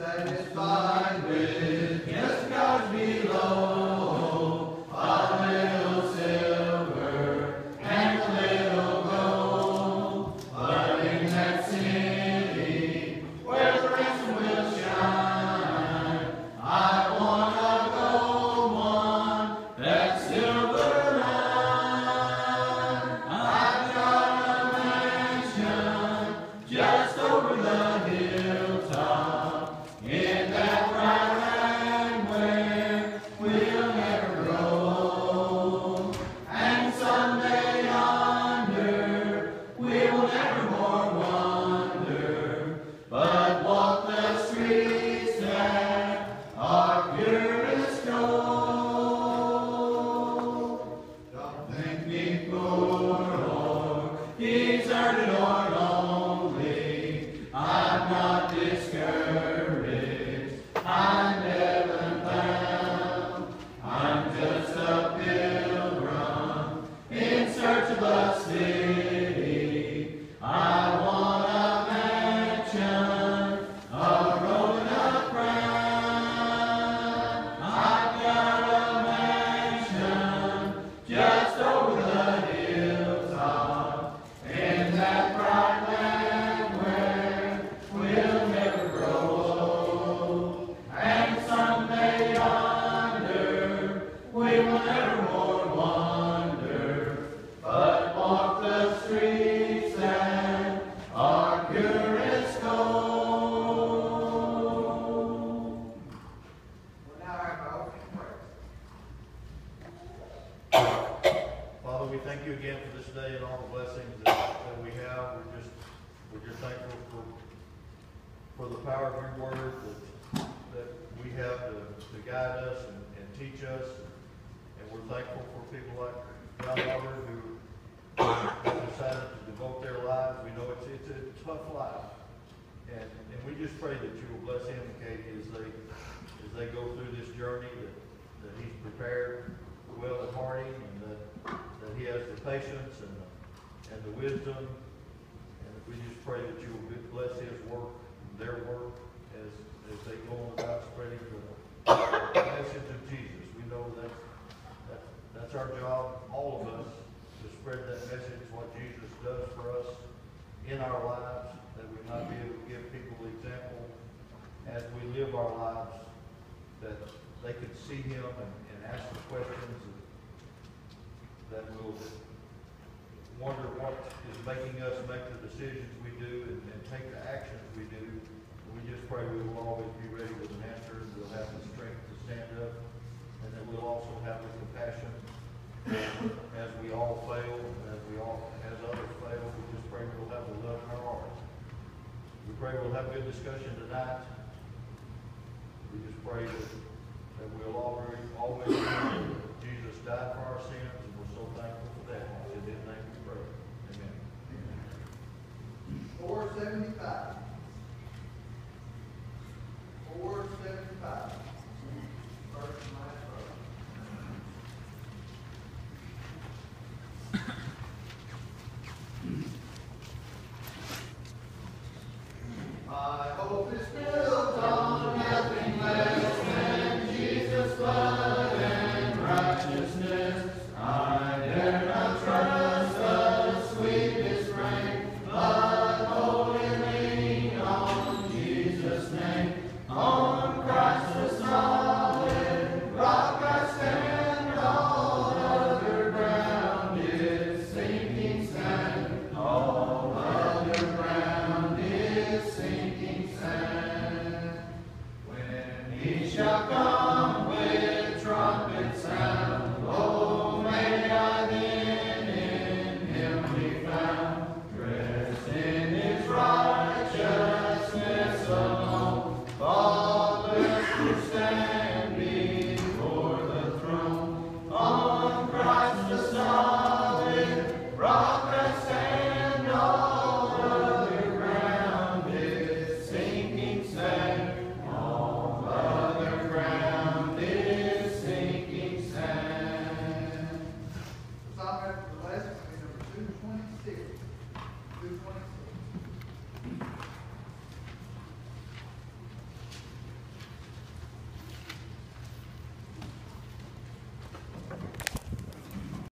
satisfied with Master. We thank you again for this day and all the blessings that, that we have. We're just, we're just thankful for, for the power of your word that, that we have to, to guide us and, and teach us. And we're thankful for people like John Robert who decided to devote their lives. We know it's, it's a tough life. And, and we just pray that you will bless him and Katie as they, as they go through this journey, that, that he's prepared well at Harding, and that, has the patience and, the- and the wisdom. And we just pray that you will bless his work, their work, as, as they go on about spreading the the message of Jesus. We know that, that, that's our job, all of us, to spread that message, what Jesus does for us in our lives, that we might be able to give people the example as we live our lives, that they could see him and, and ask the questions that will wonder what is making us make the decisions we do and, and take the actions we do. We just pray we will always be ready with an answer, and we'll have the strength to stand up, and that we'll also have the compassion as we all fail, as we all, as others fail, we just pray we'll have the love in our hearts. We pray we'll have good discussion tonight. We just pray that, that we'll always, always remember that Jesus died for our sins, so thankful for that. In his name we pray. Amen. Four seventy-five. Four seventy-five. First and last Shaka.